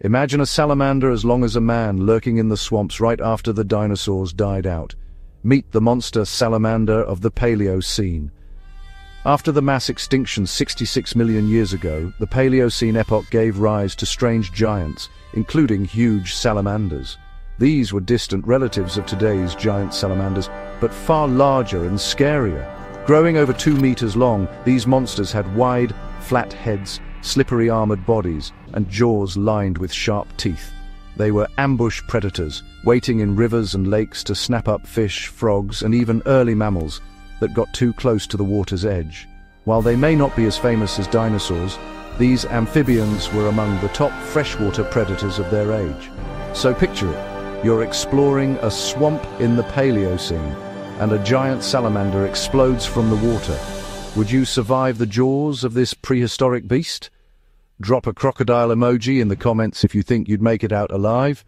Imagine a salamander as long as a man lurking in the swamps right after the dinosaurs died out. Meet the monster salamander of the Paleocene. After the mass extinction 66 million years ago, the Paleocene epoch gave rise to strange giants, including huge salamanders. These were distant relatives of today's giant salamanders, but far larger and scarier. Growing over two meters long, these monsters had wide, flat heads, slippery armored bodies, and jaws lined with sharp teeth. They were ambush predators, waiting in rivers and lakes to snap up fish, frogs, and even early mammals that got too close to the water's edge. While they may not be as famous as dinosaurs, these amphibians were among the top freshwater predators of their age. So picture it. You're exploring a swamp in the Paleocene, and a giant salamander explodes from the water. Would you survive the jaws of this prehistoric beast? Drop a crocodile emoji in the comments if you think you'd make it out alive.